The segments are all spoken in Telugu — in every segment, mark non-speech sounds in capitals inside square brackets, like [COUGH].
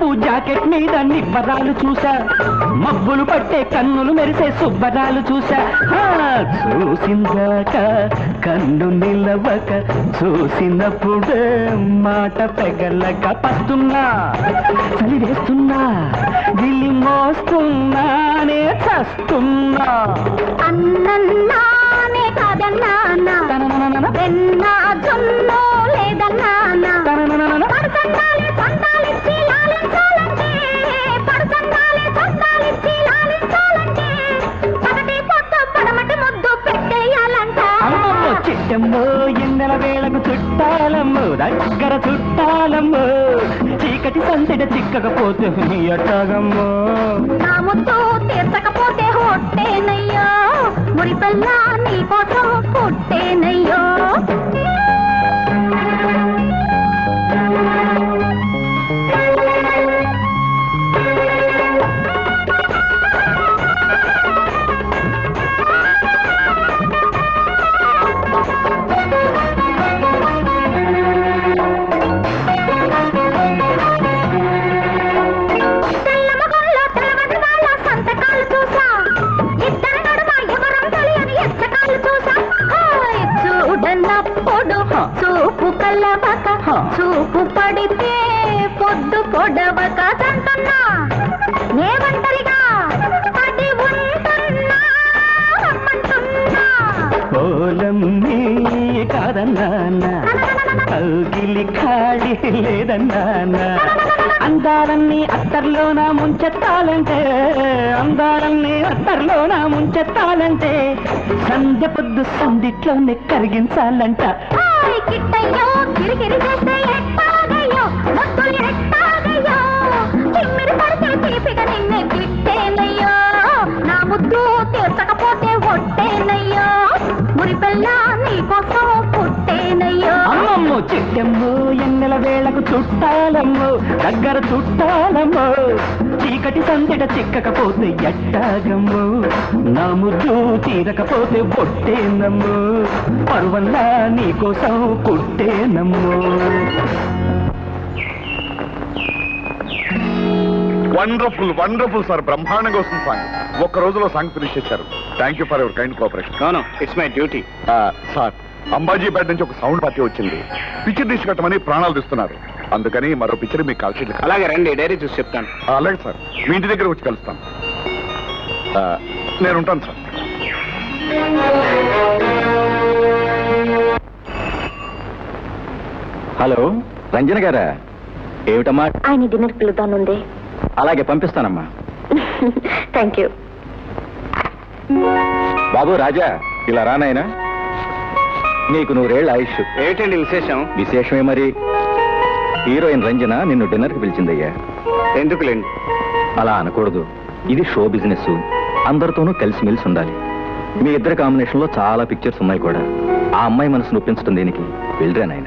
నునుపు జాకెట్ మీద నిబ్బరాలు చూసా మబ్బులు పట్టే కన్నులు మెరిసే సుబ్బరాలు చూసా చూసిందాక కన్ను నిలవక చూసినప్పుడే మాట పెగలక పస్తున్నా. చలి వేస్తున్నా గిల్లి మోస్తున్నానే చస్తున్నా. అన్నన్నానే జొన్నో అమ్మమ్మో చిట్టమ్మో ఎన్నెల వేళకు చుట్టాలమ్మో దగ్గర చుట్టాలమ్మో చీకటి సందెడ చిక్కకపోతే ఎట్టగమ్మో నాముతో తీర్చకపోతే హొట్టేనయ్యో మురిపల్లా పిల్ల నీ కోసం పుట్టేనయ్యో కాదన్నానా కౌగిలి ఖాళీ లేదన్నానా అందాలన్నీ అత్తర్లోన ముంచెత్తాలంటే అందాలన్నీ అత్తర్లోన ముంచెత్తాలంటే సంధ్య పొద్దు సందిట్లోనే కరిగించాలంట. కిట్టయ్యో కిరికిరి చేస్తే ఎట్టాగయ్యో ఎట్టాగయ్యో పడితే తీపిగా నిన్నే గిట్టేనయ్యో నా ముద్దు తీర్చకపోతే ఒట్టేనయ్యో మురిపెల్లా అమ్మమ్మో చిట్టమ్మో ఎన్నెల వేళకు చుట్టాలమ్మో దగ్గర చుట్టాలమ్మో చీకటి సందెట చిక్కకపోతే ఎట్టాగమ్మో నా ముద్దు తీరకపోతే పొట్టేనమ్మో పరువల్లా నీకోసం పుట్టేనమ్మో వండర్ఫుల్ వండర్ఫుల్ సార్ బ్రహ్మాండంగా వస్తుంది సాంగ్. ఒక్క రోజులో సాంగ్ ఫినిష్ చేశారు. Thank you for your kind cooperation it's my duty sir Ambajipeta నుంచి ఒక సౌండ్ పార్టీ వచ్చింది. పిక్చర్ తీసుకెట్టమని ప్రాణాలు తీస్తున్నారు. అందుకని మరో పిక్చర్ మీకు కాల్ షీట్ అలాగే రండి డైరీ చూసి చెప్తాను. అలాగే సార్. మీ ఇంటి దగ్గర వచ్చి కలుస్తాను. ఆ, నేను ఉంటాను సార్. హలో రంజన గారా? ఏమిటమ్మా? ఆయన డిన్నర్ పిలుతానుంది అలాగే పంపిస్తానమ్మా. [LAUGHS] థ్యాంక్ యూ బాబు రాజా ఇలా రానాయనా? నీకు నూరేళ్ళ ఆయుష్ ఏమిటండి విశేషం? విశేషమే మరి. హీరోయిన్ రంజన నిన్ను డిన్నర్కి పిలిచిందయ్యా. ఎందుకులేండి? అలా అనకూడదు. ఇది షో బిజినెస్ అందరితోనూ కలిసిమెలిసి ఉండాలి. మీ ఇద్దరి కాంబినేషన్లో చాలా పిక్చర్స్ ఉన్నాయి కూడా. ఆ అమ్మాయి మనసు నొప్పించడం దేనికి? వెళ్ళరా నాయన.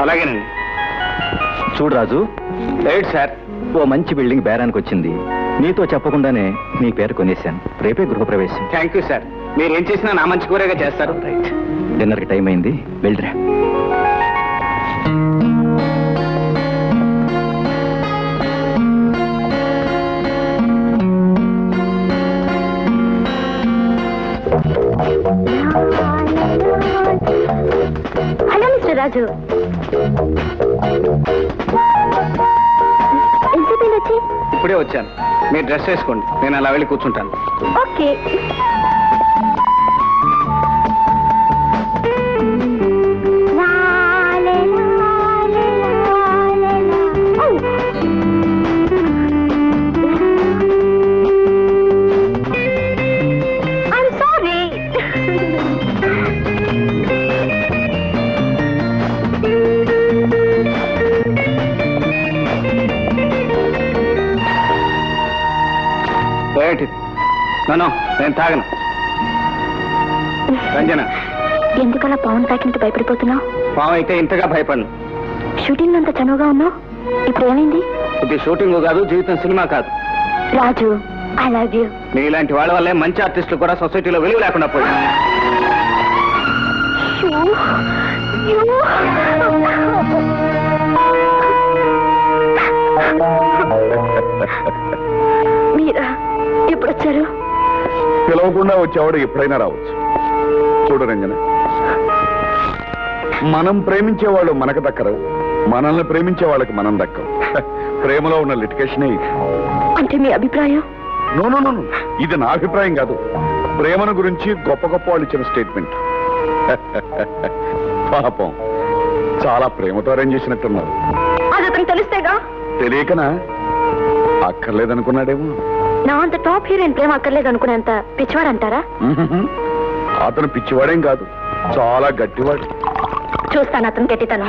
అలాగేనండి. చూడు రాజు. ఏమిటి సార్? ఓ మంచి బిల్డింగ్ బేరానికి వచ్చింది. నీతో చెప్పకుండానే నీ పేరు కొనేశాను. రేపే గృహప్రవేశం. Thank you sir. మీరు ఏం చేసినా నా మంచి కూరగా చేస్తారు. రైట్. డిన్నర్కి టైం అయింది. వెళ్ళరా. Hello mister Raju. ఎంతసేపు వచ్చి? ఇప్పుడే వచ్చాను. మీరు డ్రెస్ వేసుకోండి. నేను అలా వెళ్ళి కూర్చుంటాను. ఓకే. నన్ను నేను తాగను. రంజన. ఎందుకలా పవన్ తాకినట్టు భయపడిపోతున్నావు? పావం అయితే ఇంతగా భయపడను. షూటింగ్ అంత చనువుగా ఉన్నావు? ఇప్పుడు ఏమైంది? ఇది షూటింగ్ కాదు జీవితం సినిమా కాదు. రాజు ఐ లవ్ యూ నీ ఇలాంటి వాళ్ళ వల్లే మంచి ఆర్టిస్టులు కూడా సొసైటీలో వెలుగు లేకుండా పోయి మీరా ఎప్పుడు వచ్చారు పిలవకుండా వచ్చేవాడు ఎప్పుడైనా రావచ్చు. చూడు రంజన మనం ప్రేమించే వాళ్ళు మనకు దక్కరు మనల్ని ప్రేమించే వాళ్ళకి మనం దక్కం. ప్రేమలో ఉన్న లిటికేషనే అంటే మీ అభిప్రాయం? No no no no. ఇది నా అభిప్రాయం కాదు. ప్రేమను గురించి గొప్ప గొప్ప వాళ్ళు ఇచ్చిన స్టేట్మెంట్. పాపం చాలా ప్రేమతో అరేంజ్ చేసినట్టున్నారు. అది అతను తెలిస్తేగా? తెలియకనా? అక్కర్లేదనుకున్నాడేమో. నా అంత టాప్ హీరోయిన్ ప్రేమ అక్కర్లేదు అనుకునేంత పిచ్చివాడు అంటారా. అతను పిచ్చివాడేం కాదు. చాలా గట్టివాడు. చూస్తాను అతను గట్టితను.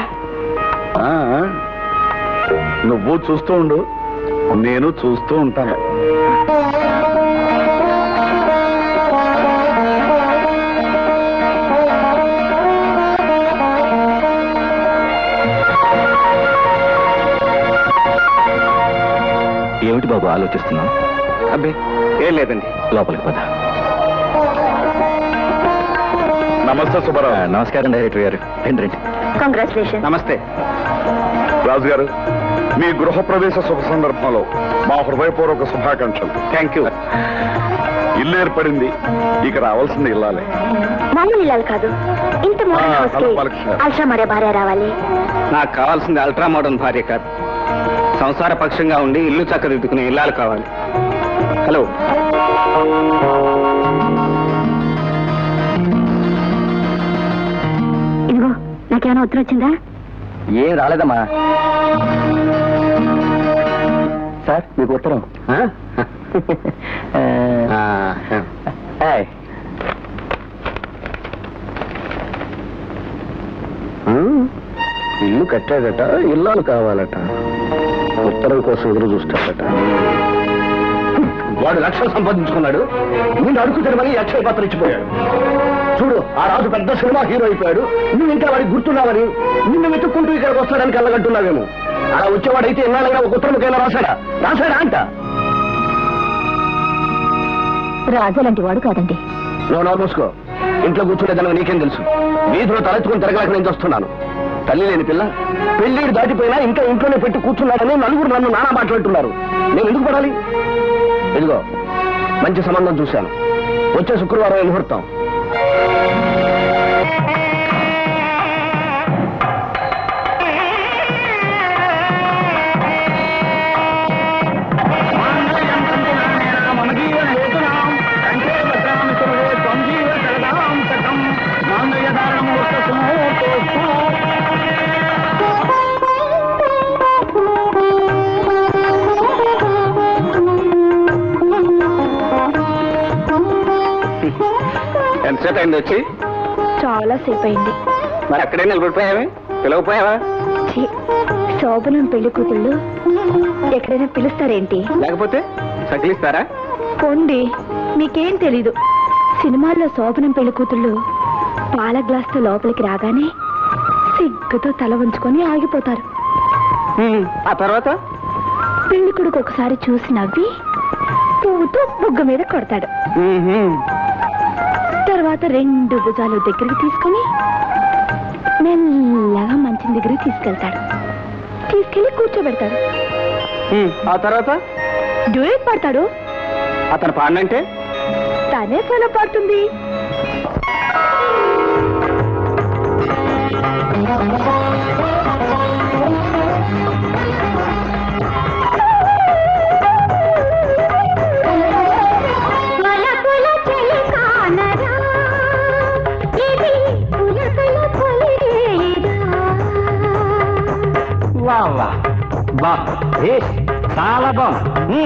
ఆ, నువ్వు చూస్తూ ఉండు. నేను చూస్తూ ఉంటాను. ఏమిటి బాబు ఆలోచిస్తున్నావు? అబ్బే ఏం లేదండి. లోపలికి పద. నమస్తే సుబ్బారావు. నమస్కారం డైరెక్టర్ గారు. రండి రండి. కంగ్రాచులేషన్ నమస్తే. రాజు గారు మీ గృహప్రవేశ శుభ సందర్భంలో మా హృదయపూర్వక శుభాకాంక్షలు. థ్యాంక్ యూ ఇల్లు ఏర్పడింది ఇక రావాల్సింది ఇల్లాలే. మామూలు ఇల్లాలు కాదు. ఇంత మోడర్న్ ఆ, హౌస్ మరే భార్య రావాలి. నాకు కావాల్సింది అల్ట్రా మోడర్న్ భార్య కాదు. సంసార పక్షంగా ఉండి ఇల్లు చక్కదిద్దుకునే ఇల్లాలు కావాలి. హలో. ఇదిగో నాకేమైనా ఉత్తరం వచ్చిందా? ఏం రాలేదమ్మా. సార్ మీకు ఉత్తరం. [LAUGHS] ఇల్లు కట్టాడట ఇల్లాలు కావాలట. ఉత్తరం కోసం ఎదురు చూస్తాడట వాడు లక్షలు సంపాదించుకున్నాడు. నిన్ను అడుగు తినమని లక్షల పత్రం ఇచ్చిపోయాడు చూడు ఆ రాజు పెద్ద సినిమా హీరో అయిపోయాడు. నువ్వు ఇంకా వాడికి గుర్తున్నావని నిన్ను వెతుక్కుంటూ ఇక్కడికి వస్తాడని కళ్ళగంటున్నావేమో. అలా వచ్చేవాడైతే ఎన్నాళ్ళైనా ఒక ఉత్తరంకైనా రాశాడా? రాశాడా అంట. రాజు లాంటి వాడు కాదండి. నువ్వు నోరు మూసుకో. ఇంట్లో కూర్చునేదాన్ని నీకేం తెలుసు? వీధిలో తలెత్తుకుని తిరగలేక నేను వస్తున్నాను తల్లి లేని పిల్ల. పెళ్ళిడు దాటిపోయినా ఇంకా ఇంట్లోనే పెట్టి కూర్చున్నాడని నలుగురు నన్ను నానా మాట్లాడుతున్నారు. నేను ఎందుకు పడాలి? ఇదిగో మంచి సంబంధం చూశాను. వచ్చే శుక్రవారం ముహూర్తం. అయింది వచ్చి? చాలా సేపు అయింది మరి అక్కడే నిలబడిపోయావే? పిలవపోయావా ఛీ, శోభనం పెళ్ళి కూతుళ్ళు ఎక్కడైనా పిలుస్తారేంటి? లేకపోతే సకిలిస్తారా? పొండి మీకేం తెలీదు. సినిమాల్లో శోభనం పెళ్ళి కూతుళ్ళు పాల గ్లాస్తో లోపలికి రాగానే సిగ్గుతో తల వంచుకొని ఆగిపోతారు. హ్మ్, ఆ తర్వాత? పెళ్ళి కొడుకు ఒకసారి చూసి నవ్వి పువ్వుతో బుగ్గ మీద కొడతాడు. తర్వాత రెండు భుజాలు దగ్గరికి తీసుకొని మెల్లగా మంచం దగ్గరికి తీసుకెళ్తాడు. తీసుకెళ్ళి కూర్చోబెడతాడు. ఆ తర్వాత? డ్యూయట్ పాడతాడు. అతను పాడినంటే? తనే సోలో పాడుతుంది. వా వా బా చాలా బాగుంది.